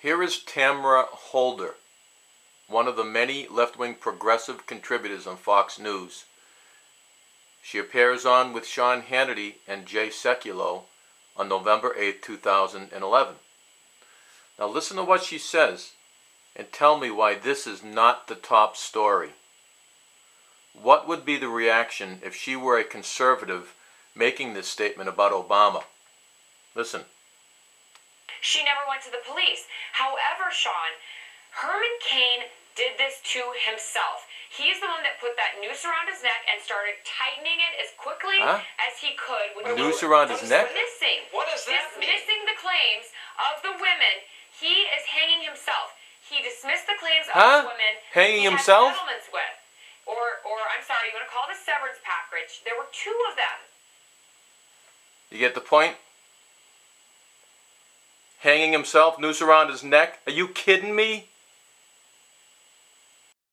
Here is Tamara Holder, one of the many left wing progressive contributors on Fox News. She appears on with Sean Hannity and Jay Sekulow on November 8, 2011. Now, listen to what she says and tell me why this is not the top story. What would be the reaction if she were a conservative making this statement about Obama? Listen. She never went to the police. However, Sean, Herman Cain did this to himself. He's the one that put that noose around his neck and started tightening it as quickly Huh? as he could. A noose around his neck? Dismissing, What does that mean? dismissing the claims of the women. He is hanging himself. He dismissed the claims Huh? of the women Hanging he himself? settlements with. Or, or I'm sorry, you want to call it a severance package. There were two of them. You get the point? Hanging himself, noose around his neck? Are you kidding me?